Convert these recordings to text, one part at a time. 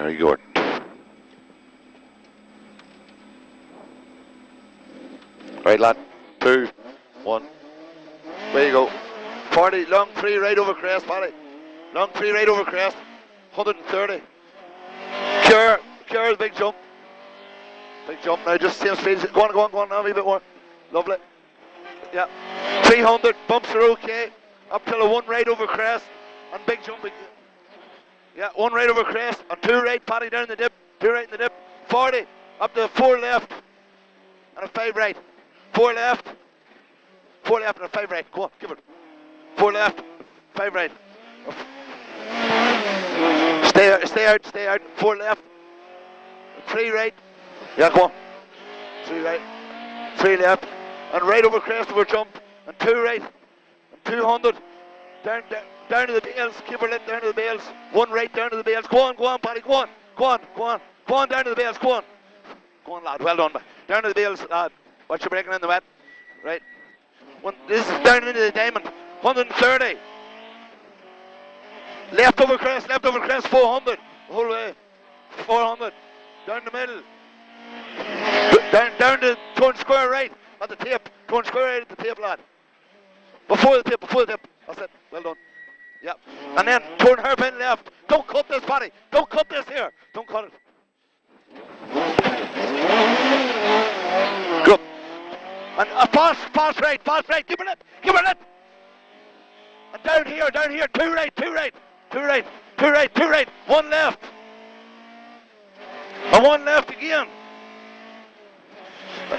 Very good. Right, lad. Two, one. There you go. 40, long three right over crest, Paddy. Long three right over crest. 130. Cure, cure, big jump. Big jump now, just same speed. Go on, go on, go on now, a wee bit more. Lovely. Yeah. 300, bumps are okay. Up till a one right over crest. And big jump again. Yeah, one right over crest. And two right, Paddy down the dip. Two right in the dip. 40. Up to four left. And a five right. Four left. Four left and a five right. Go on, give it. Four left, five right. Stay out, stay out, stay out. Four left. Three right. Yeah, go on. Three right. Three left. And right over crest over jump. And two right. And 200. Down, down, down to the bales. Keep her lit down to the bales. One right down to the bales. Go on, go on, Paddy. Go on. Go on, go on. Go on down to the bales. Go on. Go on, lad. Well done. man. Down to the bales, lad. Watch you braking in the wet. Right. One, this is down into the diamond. 130. Left over crest, left over crest, 400. The whole way. 400. Down the middle. Down, down to turn square right at the tape. Turn square right at the tape, lad. Before the tape, before the tape. That's it. Well done. Yep. And then turn hairpin left. Don't cut this, Paddy. Don't cut this here. Don't cut it. Good. And a fast, fast right, fast right. Give it it. Give it it. And down here, down here. Two right, two right, two right, two right, two right. One left. And one left again.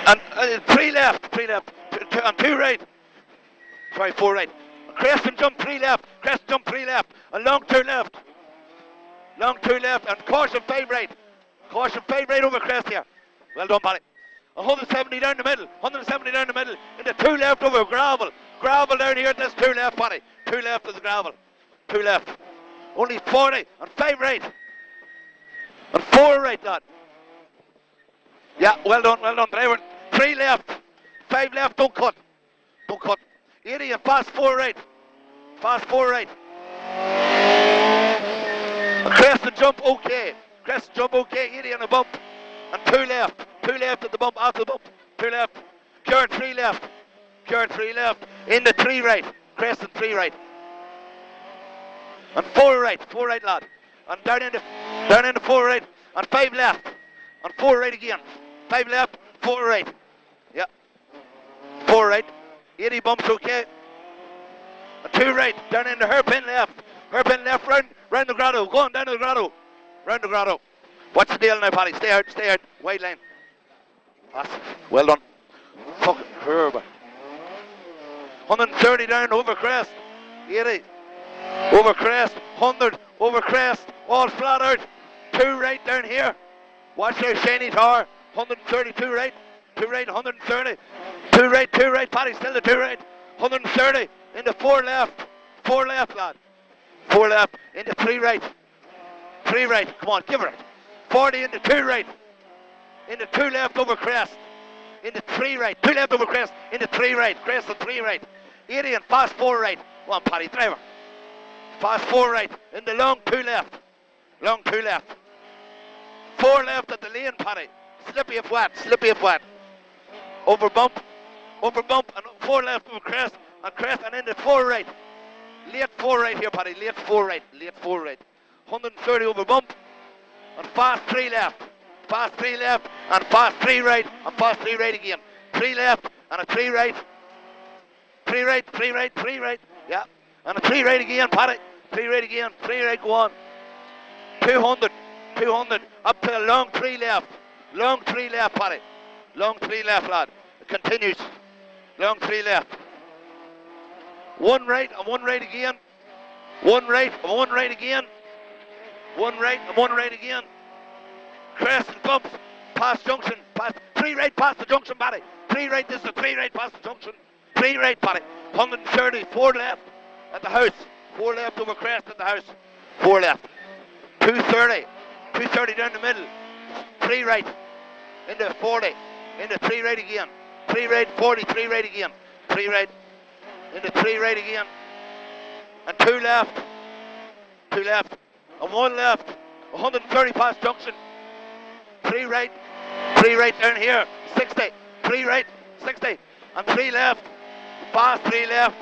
And uh, three left, three left. Two, two, and two right. Sorry, four right. Crest and jump three left. Crest jump three left. A long two left. Long two left. And caution five right. Caution five right over crest here. Well done, Paddy. 170 down the middle. 170 down the middle. Into two left over gravel. Gravel down here. That's two left, Paddy. Two left is gravel. Two left. Only 40 and five right. And four right, lad. Yeah, well done, well done, driver. Three left. Five left. Don't cut. Don't cut. 80 and fast four right. Fast four right. Crest and jump okay. Crest and jump okay. 80 and a bump. And two left. Two left at the bump, after the bump. Two left. Cure three left. Cure three left. In the three right. Crest and three right. And four right. Four right, lad. And down into down into four right. And five left. And four right again. Five left. Four right. Yeah. Four right. 80 bumps okay. Two right. Down into hairpin left. Hairpin left round round the grotto. Go on down to the grotto. Round the grotto. What's the deal now, Paddy? Stay out, stay out. Wide line. That's well done. Fucking herb. 130 down over crest. 80. Over crest. 100. Over crest. All flat out. Two right down here. Watch out, Shaney Tower. 132 right. Two right, 130. Two right, two right. Paddy still the two right. 130. Into four left. Four left, lad. Four left. Into three right. Three right. Come on, give her it. 40 into two right. Into two left over crest. Into three right. Two left over crest. Into three right. Crest and three right. 80 and fast four right. Come on, Paddy, driver. Fast four right. Into long two left. Long two left. Four left at the lane, Paddy. Slippy and flat. Slippy and flat. Over bump. Over bump. And four left over crest. And crest and into four right. Late four right here, Paddy. Late four right. Late four right. 130 over bump and fast three left, fast three left, and fast three right, and fast three right again. Three left, and a three right, three right, three right, three right, yeah, and a three right again, Paddy, three right again, three right, go on. 200, 200, up to a long three left, long three left, Paddy, long three left, lad. It continues, long three left. One right, and one right again, one right, and one right again. One right and one right again. Crest and bumps. Past junction. Past three right past the junction, Paddy. Three right. This is a three right past the junction. Three right, Paddy. 130. Four left at the house. Four left over crest at the house. Four left. 230. 230 down the middle. Three right. Into 40. Into three right again. Three right. 40. Three right again. Three right. Into three right again. And two left. Two left and one left, 130 past junction. Three right, three right down here. 60, three right, 60, and three left. Past three left.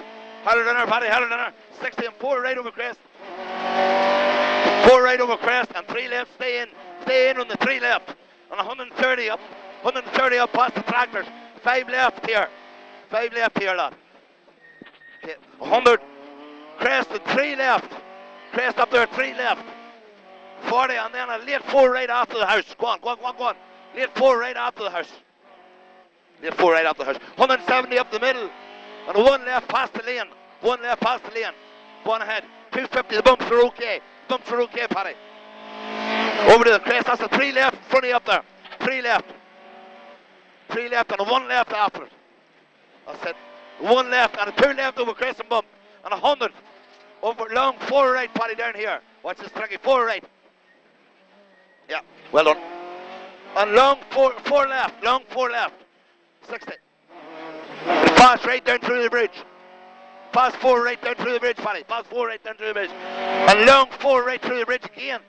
Than her, Paddy, than her. 60 and four right over crest. Four right over crest and three left. Stay in, stay in on the three left. And 130 up, 130 up past the tractors. Five left here. Five left here, lad. Okay, 100. Crest three left. Crest up there, three left. 40 and then a late four right after the house. Go on, go on, go on, go on. Late four right after the house. Late four right after the house. 170 up the middle. And one left past the lane. One left past the lane. One ahead. 250, the bumps are okay. Bumps are okay, Paddy. Over to the crest, that's a three left, front up there. Three left. Three left and one left after it. One left and two left over crest and bump. And a hundred over long four right, Paddy, down here. Watch this tricky, four right. Yeah, well done. And long four, four left, long four left. 60. Pass right down through the bridge. Pass four right down through the bridge, Paddy. Pass four right down through the bridge. And long four right through the bridge again.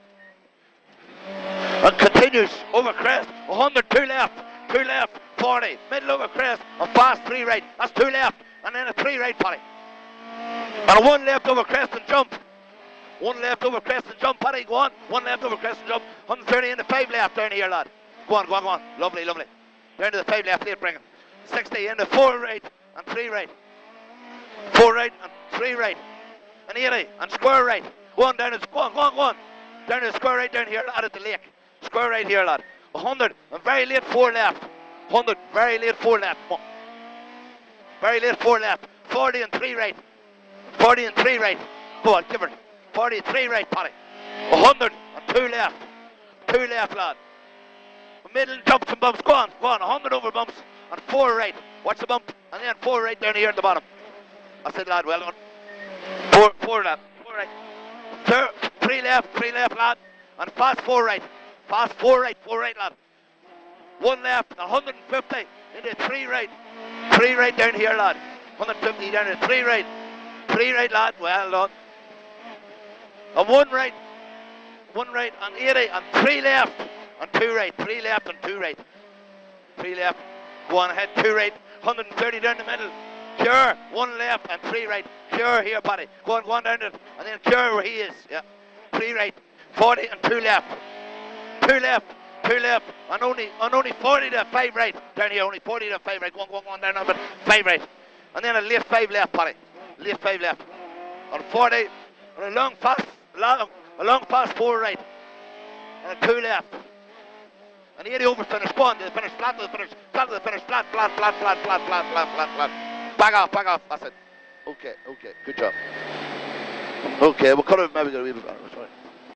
And continues over crest. 100, two left, two left, 40. Middle over crest. A fast three right. That's two left. And then a three right, Paddy. And a one left over crest and jump. One left over crest and jump, Paddy. Go on. One left over crest and jump. 130 and the five left down here, lad. Go on, go on, go on. Lovely, lovely. Down to the five left, late bringing. 60 in the four right and three right. Four right and three right. And 80 and square right. One down, go on, go on, go on. Down to the square right down here, lad, at the lake. Square right here, lad. 100 and very late four left. 100, very late four left. Very late four left. 40 and three right. 40 and three right. Go on, give it. 43 right, Paddy. 100 and two left. Two left, lad. Middle jumps and bumps. Go on, go on. 100 over bumps and four right. Watch the bump. And then four right down here at the bottom. I said, lad, well done. Four, four left. Four right. Third, three left, three left, lad. And fast four right. Fast four right, four right, lad. One left, 150 into three right. Three right down here, lad. 150 down to three right. Three right, lad. Well done. And one right. One right and 80 and three left and two right. Three left and two right. Three left. Go on ahead, two right. 130 down the middle. Cure, one left and three right. Cure here, buddy. Go on, go on down it. And then Cure where he is. Yeah. Three right. 40 and two left. Two left. Two left. And only and only 40 to five right. Down here, only 40 to five right. Go on, go on, go on down but five right. And then a left five left, buddy. Left five left. On 40. And a long pass. Long, a long pass four right. And a two left. And here over finish. Go on, the finish, flat the finish, flat the finish, flat, flat, flat, flat, flat, flat, flat, flat, flat. Back off, back off. That's it. Okay, okay, good job. Okay, we'll cut it maybe a wee bit better. Sorry.